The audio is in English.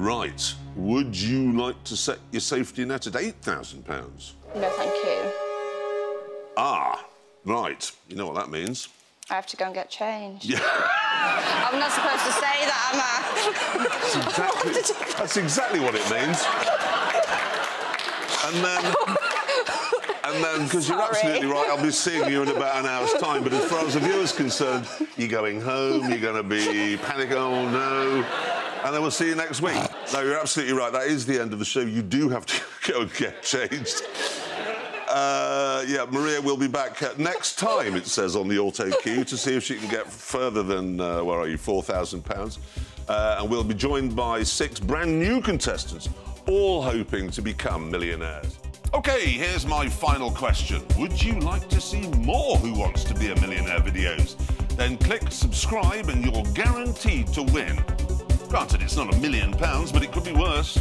Right. Would you like to set your safety net at £8,000? No, thank you. Ah, right. You know what that means. I have to go and get changed. Yeah. I'm not supposed to say that, am I? That's exactly, that's exactly what it means. And then... And then, because you're absolutely right, I'll be seeing you in about an hour's time. But as far as the viewer's concerned, you're going home, you're going to be panicking, oh no. And then we'll see you next week. No, you're absolutely right. That is the end of the show. You do have to go and get changed. Uh, yeah, Maria will be back uh, next time, it says on the auto cue, to see if she can get further than, uh, where are you, £4,000. Uh, and we'll be joined by six brand new contestants, all hoping to become millionaires. OK, here's my final question. Would you like to see more Who Wants to Be a Millionaire videos? Then click subscribe and you're guaranteed to win. Granted, it's not a million pounds, but it could be worse.